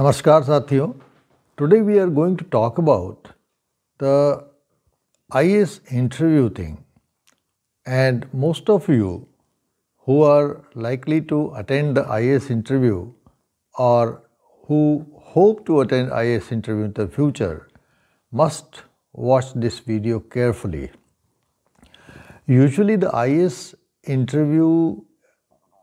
Namaskar Sathiyo. Today we are going to talk about the IAS interview thing. And most of you who are likely to attend the IAS interview or who hope to attend IAS interview in the future must watch this video carefully. Usually the IAS interview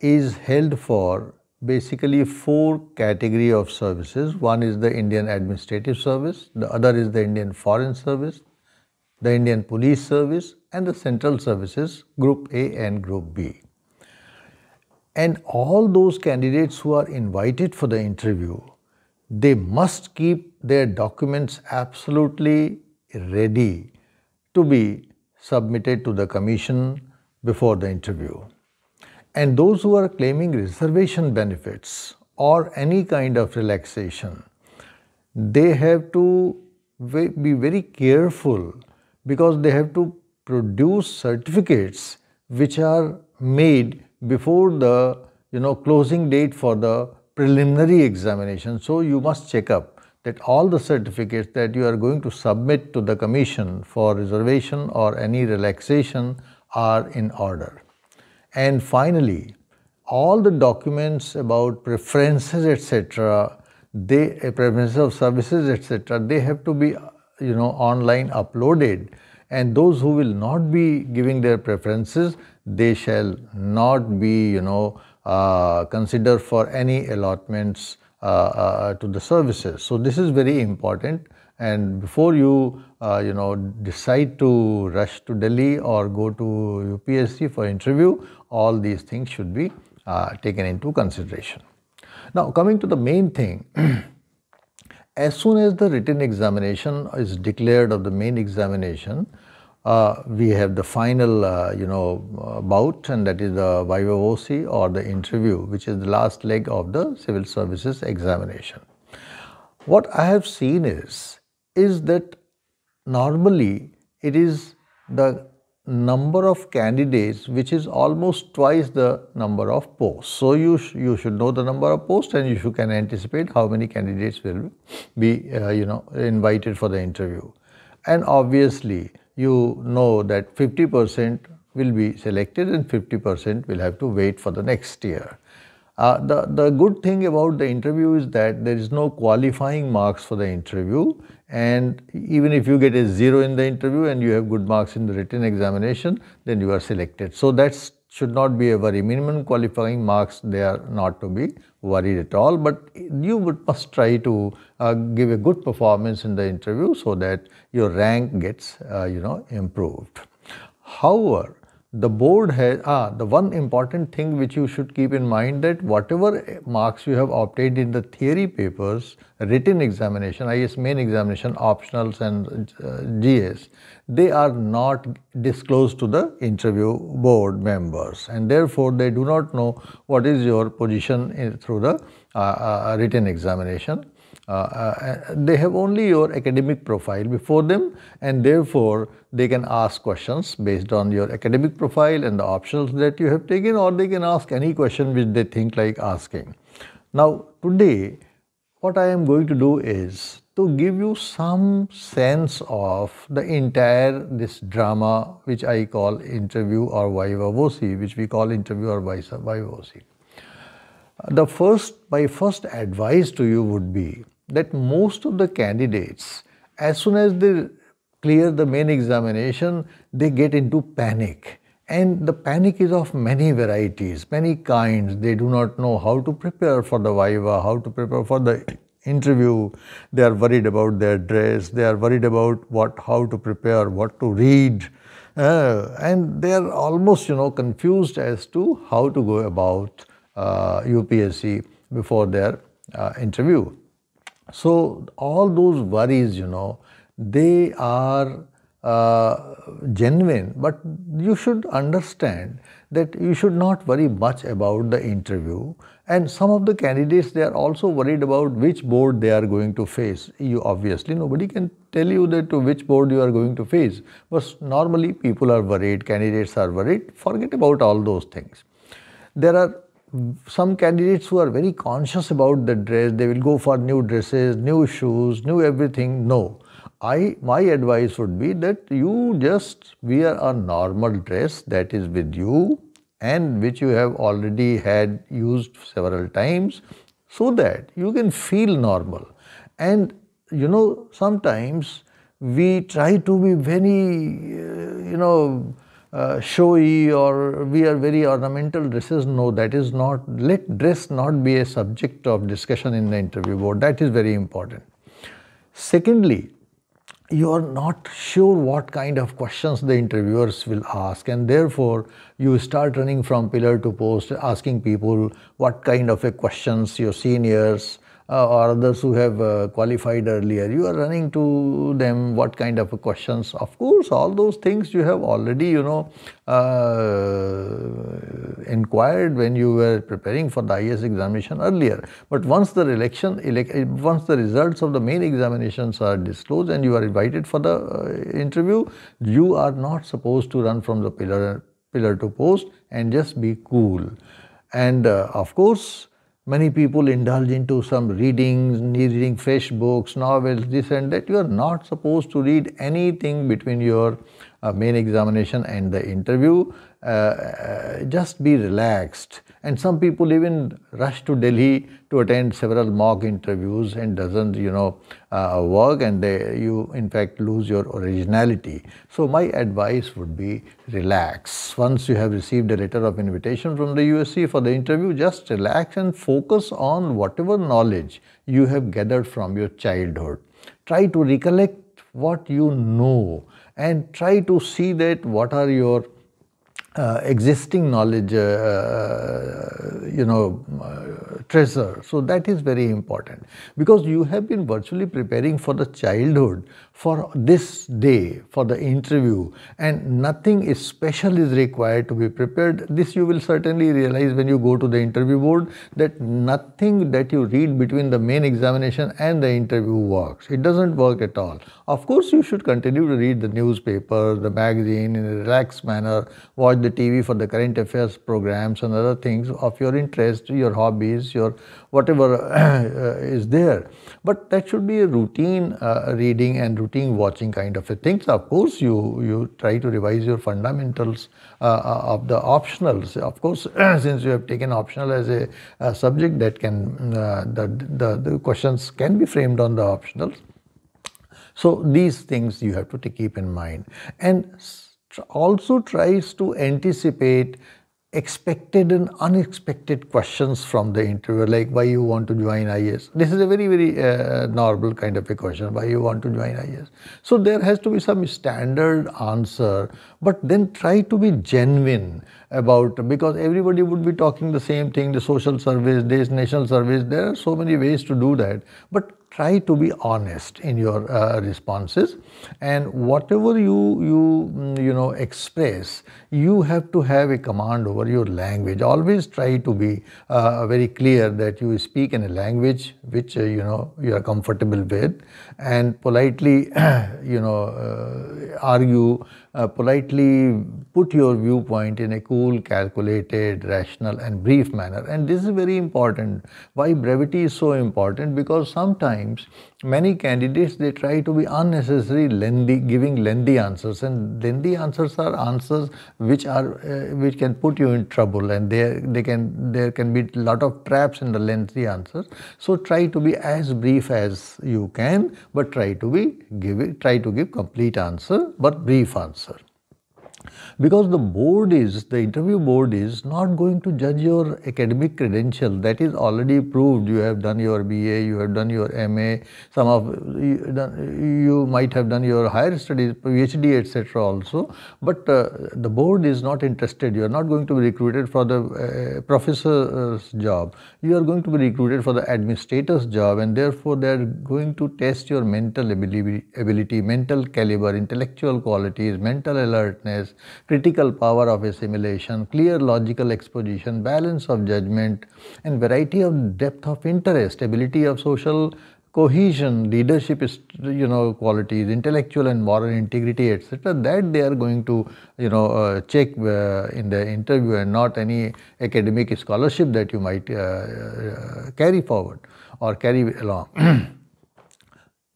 is held for basically four category of services. One is the Indian Administrative Service, the other is the Indian Foreign Service, the Indian Police Service and the Central Services Group A and Group B. And all those candidates who are invited for the interview, they must keep their documents absolutely ready to be submitted to the commission before the interview. And those who are claiming reservation benefits or any kind of relaxation, they have to be very careful because they have to produce certificates which are made before the you know closing date for the preliminary examination. So you must check up that all the certificates that you are going to submit to the commission for reservation or any relaxation are in order. And finally, all the documents about preferences, etc., they preferences of services, etc., they have to be, you know, online uploaded. And those who will not be giving their preferences, they shall not be, you know, uh, considered for any allotments uh, uh, to the services. So this is very important and before you uh, you know decide to rush to Delhi or go to UPSC for interview all these things should be uh, taken into consideration. Now coming to the main thing as soon as the written examination is declared of the main examination uh, we have the final uh, you know bout and that is the viva or the interview which is the last leg of the civil services examination. What I have seen is is that normally it is the number of candidates which is almost twice the number of posts. So you, sh you should know the number of posts and you can anticipate how many candidates will be uh, you know invited for the interview. And obviously you know that 50% will be selected and 50% will have to wait for the next year. Uh, the, the good thing about the interview is that there is no qualifying marks for the interview and even if you get a zero in the interview and you have good marks in the written examination, then you are selected. So that should not be a worry. Minimum qualifying marks, they are not to be worried at all, but you would must try to uh, give a good performance in the interview so that your rank gets, uh, you know, improved. However, the board has, ah, the one important thing which you should keep in mind that whatever marks you have obtained in the theory papers, written examination, IAS main examination, optionals and uh, GS, they are not disclosed to the interview board members and therefore they do not know what is your position in, through the uh, uh, written examination. Uh, uh, they have only your academic profile before them and therefore they can ask questions based on your academic profile and the options that you have taken or they can ask any question which they think like asking. Now today what I am going to do is to give you some sense of the entire this drama which I call interview or viva voce which we call interview or viva voce. The first, my first advice to you would be that most of the candidates, as soon as they clear the main examination, they get into panic. And the panic is of many varieties, many kinds. They do not know how to prepare for the viva, how to prepare for the interview. They are worried about their dress. They are worried about what, how to prepare, what to read. Uh, and they are almost, you know, confused as to how to go about UPSC before their uh, interview. So all those worries, you know, they are uh, genuine, but you should understand that you should not worry much about the interview. And some of the candidates, they are also worried about which board they are going to face. You obviously, nobody can tell you that to which board you are going to face. But normally people are worried, candidates are worried. Forget about all those things. There are some candidates who are very conscious about the dress, they will go for new dresses, new shoes, new everything. No. I my advice would be that you just wear a normal dress that is with you and which you have already had used several times so that you can feel normal. And you know sometimes we try to be very uh, you know uh, showy or we are very ornamental dresses. No, that is not, let dress not be a subject of discussion in the interview board. That is very important. Secondly, you are not sure what kind of questions the interviewers will ask and therefore you start running from pillar to post asking people what kind of a questions your seniors uh, or others who have uh, qualified earlier, you are running to them what kind of questions. Of course, all those things you have already, you know, uh, inquired when you were preparing for the IAS examination earlier. But once the election, elect, once the results of the main examinations are disclosed and you are invited for the uh, interview, you are not supposed to run from the pillar pillar to post and just be cool. And uh, of course, Many people indulge into some readings, reading fresh books, novels, this and that. You are not supposed to read anything between your uh, main examination and the interview. Uh, uh, just be relaxed and some people even rush to Delhi to attend several mock interviews and doesn't you know uh, work and they, you in fact lose your originality. So my advice would be relax. Once you have received a letter of invitation from the UPSC for the interview, just relax and focus on whatever knowledge you have gathered from your childhood. Try to recollect what you know and try to see that what are your uh, existing knowledge, uh, uh, you know, uh, treasure. So that is very important because you have been virtually preparing for the childhood for this day, for the interview, and nothing special is required to be prepared. This you will certainly realize when you go to the interview board that nothing that you read between the main examination and the interview works. It doesn't work at all. Of course, you should continue to read the newspaper, the magazine in a relaxed manner, watch the TV for the current affairs programs and other things of your interest, your hobbies, your whatever uh, is there. But that should be a routine uh, reading and routine watching kind of a thing. So of course, you, you try to revise your fundamentals uh, uh of the optionals. Of course, since you have taken optional as a, a subject that can, uh, the, the, the questions can be framed on the optionals. So these things you have to keep in mind. And also tries to anticipate expected and unexpected questions from the interviewer like why you want to join IAS. This is a very very uh, normal kind of a question why you want to join IAS. So there has to be some standard answer but then try to be genuine about because everybody would be talking the same thing the social service this national service there are so many ways to do that but try to be honest in your uh, responses. And whatever you you mm, you know express you have to have a command over your language always try to be uh, very clear that you speak in a language which uh, you know you are comfortable with and politely you know uh, argue uh, politely put your viewpoint in a cool, calculated, rational and brief manner. And this is very important. Why brevity is so important? Because sometimes many candidates, they try to be unnecessary lengthy, giving lengthy answers. And lengthy answers are answers which are, uh, which can put you in trouble and there, they can, there can be a lot of traps in the lengthy answers. So try to be as brief as you can, but try to be, give it, try to give complete answer, but brief answer because the board is, the interview board is not going to judge your academic credential. That is already proved. You have done your BA, you have done your MA, some of you, might have done your higher studies, PhD, etc. also. But uh, the board is not interested. You are not going to be recruited for the uh, professor's job. You are going to be recruited for the administrator's job, and therefore they are going to test your mental ability, ability mental caliber, intellectual qualities, mental alertness, critical power of assimilation, clear logical exposition, balance of judgment, and variety of depth of interest, ability of social cohesion, leadership, is you know, qualities, intellectual and moral integrity, etc. That they are going to, you know, uh, check uh, in the interview and not any academic scholarship that you might uh, uh carry forward or carry along.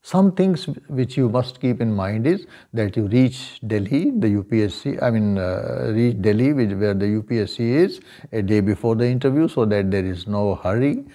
Some things which you must keep in mind is that you reach Delhi, the UPSC, I mean uh, reach Delhi where the UPSC is a day before the interview so that there is no hurry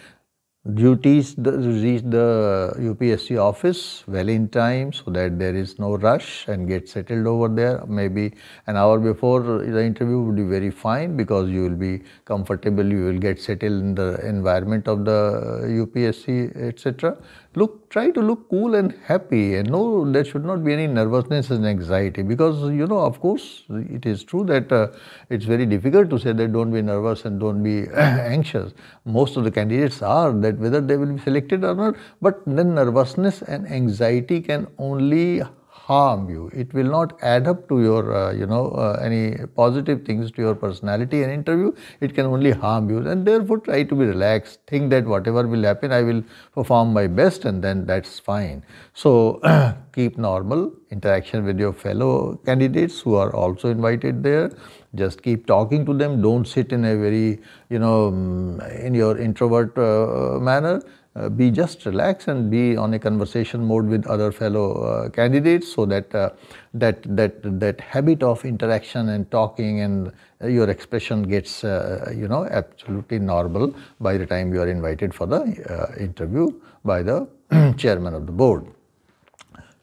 duties the, reach the UPSC office well in time so that there is no rush and get settled over there. Maybe an hour before the interview would be very fine because you will be comfortable, you will get settled in the environment of the UPSC, etc look try to look cool and happy and no there should not be any nervousness and anxiety because you know of course it is true that uh, it's very difficult to say that don't be nervous and don't be anxious most of the candidates are that whether they will be selected or not but then nervousness and anxiety can only harm you. It will not add up to your, uh, you know, uh, any positive things to your personality and interview. It can only harm you. And therefore, try to be relaxed. Think that whatever will happen, I will perform my best, and then that's fine. So, keep normal interaction with your fellow candidates who are also invited there. Just keep talking to them. Don't sit in a very, you know, mm, in your introvert uh, manner uh, be just relaxed and be on a conversation mode with other fellow uh, candidates so that uh, that that that habit of interaction and talking and uh, your expression gets uh, you know absolutely normal by the time you are invited for the uh, interview by the chairman of the board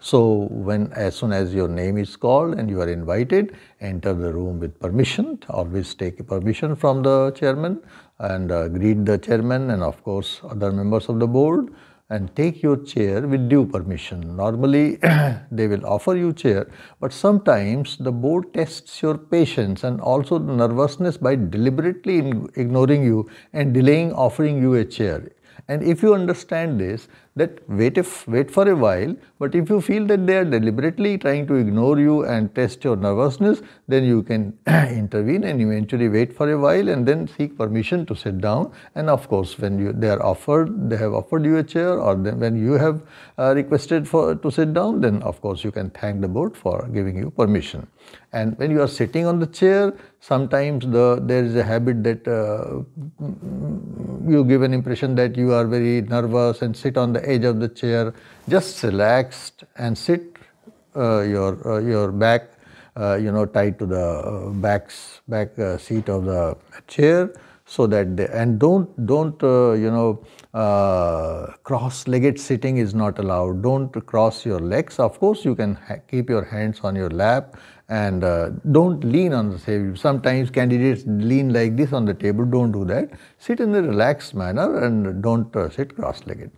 so when as soon as your name is called and you are invited enter the room with permission always take permission from the chairman and uh, greet the chairman and of course other members of the board and take your chair with due permission. Normally they will offer you chair but sometimes the board tests your patience and also nervousness by deliberately ignoring you and delaying offering you a chair. And if you understand this, that wait, if, wait for a while, but if you feel that they are deliberately trying to ignore you and test your nervousness, then you can intervene and eventually wait for a while and then seek permission to sit down. And of course, when you, they are offered, they have offered you a chair or then when you have uh, requested for to sit down, then of course you can thank the board for giving you permission. And when you are sitting on the chair, sometimes the there is a habit that uh, you give an impression that you are very nervous and sit on the edge of the chair, just relaxed and sit uh, your uh, your back, uh, you know, tied to the uh, backs back uh, seat of the chair, so that they, and don't don't you know cross-legged sitting is not allowed. Don't cross your legs. Of course, you can keep your hands on your lap and uh, don't lean on the table. Sometimes candidates lean like this on the table, don't do that. Sit in a relaxed manner and don't uh, sit cross-legged.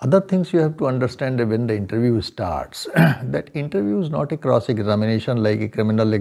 Other things you have to understand when the interview starts, that interview is not a cross-examination like a criminal,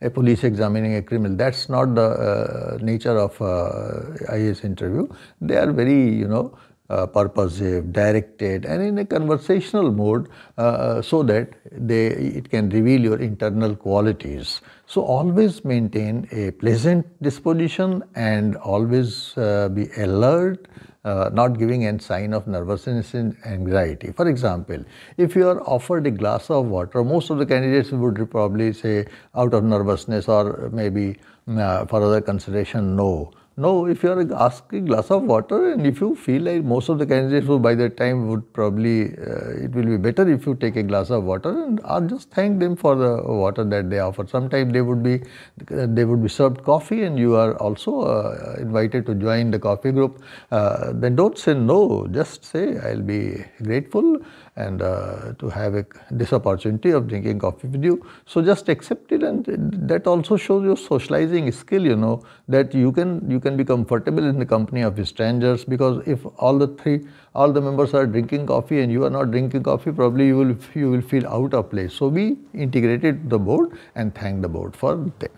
a police examining a criminal. That's not the uh, nature of uh, IAS interview. They are very, you know, uh, purposive, directed and in a conversational mode uh, uh, so that they, it can reveal your internal qualities. So always maintain a pleasant disposition and always uh, be alert, uh, not giving any sign of nervousness and anxiety. For example, if you are offered a glass of water, most of the candidates would probably say out of nervousness or maybe uh, for other consideration, no. No, if you are asking glass of water and if you feel like most of the candidates who by that time would probably, uh, it will be better if you take a glass of water and just thank them for the water that they offer. Sometimes they would be, they would be served coffee and you are also uh, invited to join the coffee group. Uh, then don't say no, just say I'll be grateful and uh, to have a, this opportunity of drinking coffee with you. So just accept it and that also shows your socializing skill, you know, that you can, you can be comfortable in the company of strangers because if all the three, all the members are drinking coffee and you are not drinking coffee, probably you will, you will feel out of place. So we integrated the board and thank the board for that.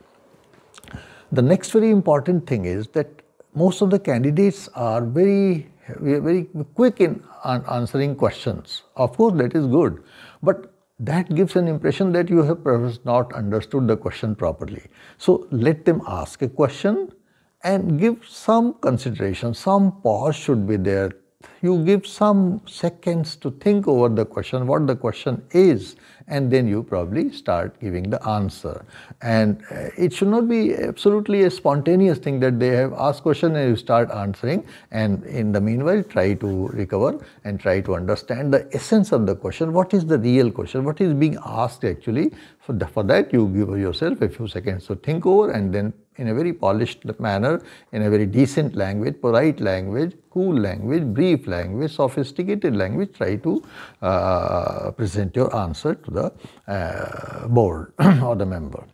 The next very important thing is that most of the candidates are very very quick in answering questions. Of course, that is good, but that gives an impression that you have perhaps not understood the question properly. So let them ask a question and give some consideration, some pause should be there. you give some seconds to think over the question, what the question is, and then you probably start giving the answer. And uh, it should not be absolutely a spontaneous thing that they have asked question and you start answering. And in the meanwhile, try to recover and try to understand the essence of the question. What is the real question? What is being asked actually? For, the, for that, you give yourself a few seconds to think over and then in a very polished manner, in a very decent language, polite language, cool language, brief language, sophisticated language, try to uh, present your answer to the uh, board or the member.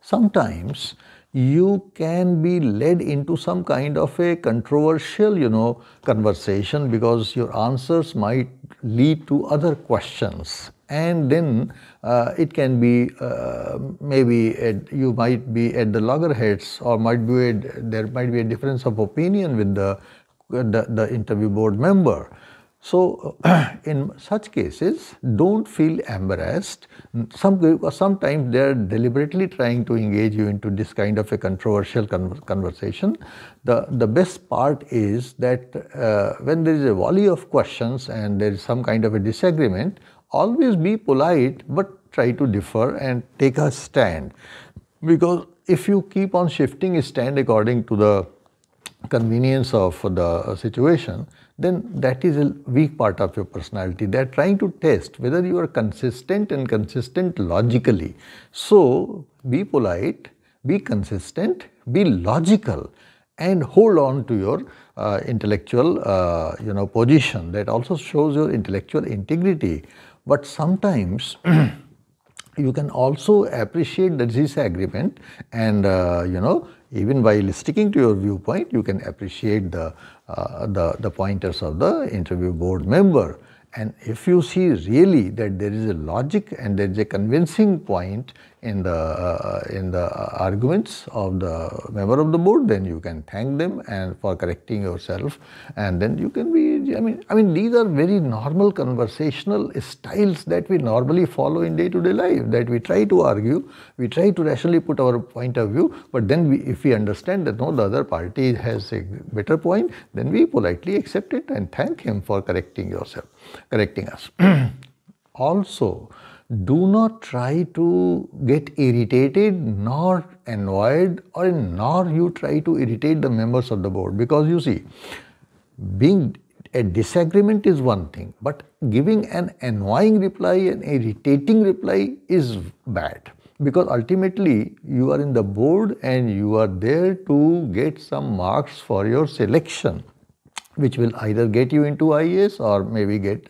Sometimes you can be led into some kind of a controversial, you know, conversation because your answers might lead to other questions and then uh, it can be uh, maybe at, you might be at the loggerheads or might be there might be a difference of opinion with the, the, the interview board member. So, in such cases, don't feel embarrassed. Some, sometimes they are deliberately trying to engage you into this kind of a controversial conversation. The, the best part is that uh, when there is a volley of questions and there is some kind of a disagreement, always be polite but try to differ and take a stand. Because if you keep on shifting a stand according to the convenience of the situation, then that is a weak part of your personality. They are trying to test whether you are consistent and consistent logically. So, be polite, be consistent, be logical and hold on to your uh, intellectual uh, you know position that also shows your intellectual integrity but sometimes you can also appreciate the disagreement and uh, you know even while sticking to your viewpoint you can appreciate the, uh, the, the pointers of the interview board member. And if you see really that there is a logic and there is a convincing point in the uh, in the arguments of the member of the board then you can thank them and for correcting yourself. And then you can be i mean i mean these are very normal conversational styles that we normally follow in day to day life that we try to argue we try to rationally put our point of view but then we, if we understand that no the other party has a better point then we politely accept it and thank him for correcting yourself correcting us. Also do not try to get irritated nor annoyed or nor you try to irritate the members of the board. Because you see being a disagreement is one thing but giving an annoying reply an irritating reply is bad. Because ultimately you are in the board and you are there to get some marks for your selection which will either get you into IAS or maybe get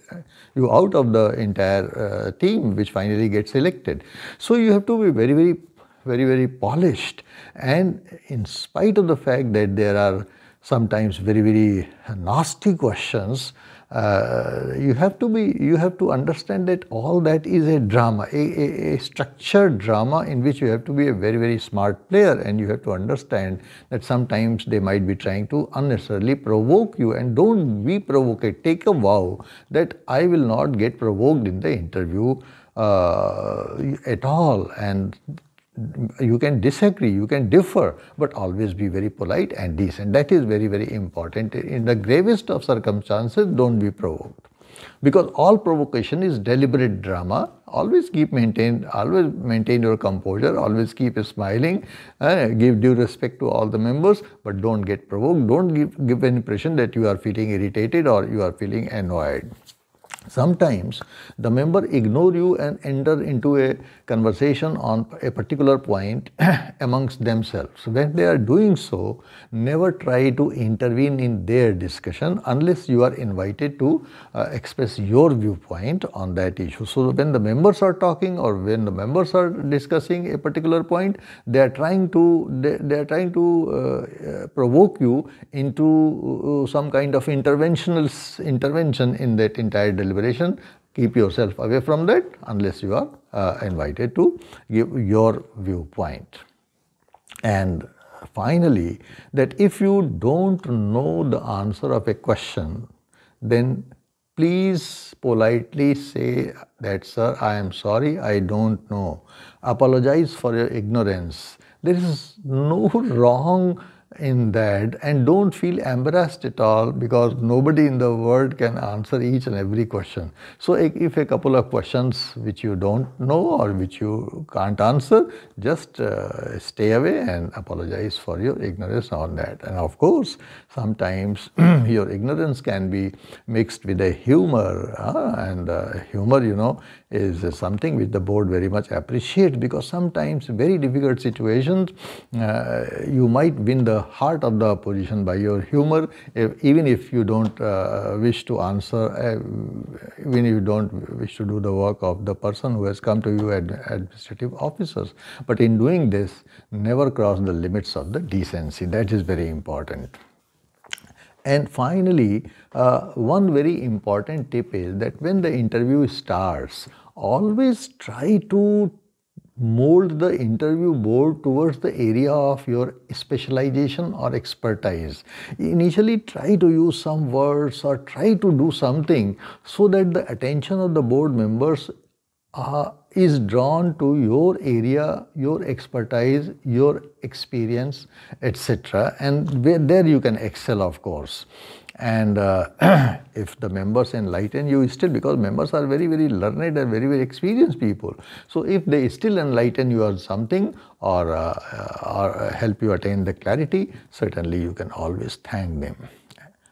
you out of the entire uh, team which finally gets selected. So you have to be very, very, very, very polished and in spite of the fact that there are sometimes very, very nasty questions, uh, you have to be you have to understand that all that is a drama a, a, a, structured drama in which you have to be a very very smart player. And you have to understand that sometimes they might be trying to unnecessarily provoke you. And don't be provoked take a vow that i will not get provoked in the interview uh, at all. And you can disagree, you can differ, but always be very polite and decent. That is very, very important. In the gravest of circumstances, don't be provoked. Because all provocation is deliberate drama. Always keep maintain, always maintain your composure, always keep smiling, uh, give due respect to all the members, but don't get provoked. Don't give, give an impression that you are feeling irritated or you are feeling annoyed. Sometimes the member ignore you and enter into a conversation on a particular point amongst themselves. When they are doing so, never try to intervene in their discussion unless you are invited to uh, express your viewpoint on that issue. So when the members are talking or when the members are discussing a particular point, they are trying to they, they are trying to uh, uh, provoke you into uh, some kind of interventional intervention in that entire deliberation keep yourself away from that unless you are uh, invited to give your viewpoint. And finally, that if you don't know the answer of a question, then please politely say that sir, I am sorry, I don't know. Apologize for your ignorance. There is no wrong in that and don't feel embarrassed at all because nobody in the world can answer each and every question. So if a couple of questions which you don't know or which you can't answer, just uh, stay away and apologize for your ignorance on that. And of course, sometimes your ignorance can be mixed with a humor and uh, humor, you know, is something which the board very much appreciates because sometimes very difficult situations uh, you might win the heart of the opposition by your humor. If, even if you don't uh, wish to answer uh, even if you don't wish to do the work of the person who has come to you as administrative officers. But in doing this never cross the limits of the decency. That is very important. And finally, uh, one very important tip is that when the interview starts, always try to mold the interview board towards the area of your specialization or expertise. Initially try to use some words or try to do something so that the attention of the board members uh, is drawn to your area, your expertise, your experience, etc. And there you can excel, of course. And uh, if the members enlighten you still, because members are very, very learned and very, very experienced people. So if they still enlighten you on something or, uh, or help you attain the clarity, certainly you can always thank them.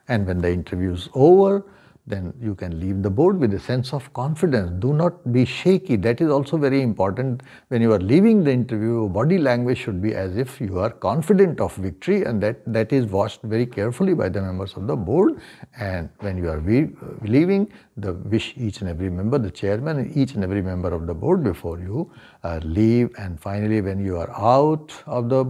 And when the interview is over, then you can leave the board with a sense of confidence. Do not be shaky. That is also very important. When you are leaving the interview, body language should be as if you are confident of victory and that, that is watched very carefully by the members of the board. And when you are leaving, the wish each and every member, the chairman each and every member of the board before you uh, leave. And finally, when you are out of the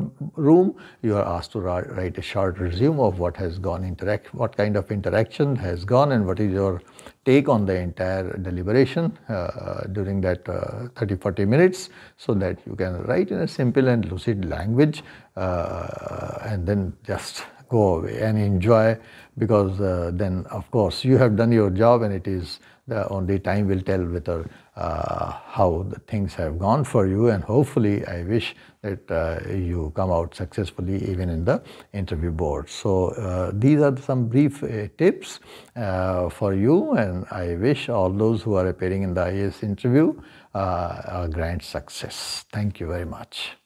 room, you are asked to write a short resume of what has gone interact, what kind of interaction has gone and what is your take on the entire deliberation uh, during that uh, 30 40 minutes so that you can write in a simple and lucid language uh, and then just go away and enjoy because uh, then of course you have done your job and it is the only time will tell whether uh, how the things have gone for you and hopefully I wish that uh, you come out successfully even in the interview board. So uh, these are some brief uh, tips uh, for you and I wish all those who are appearing in the IAS interview a grand success. Thank you very much.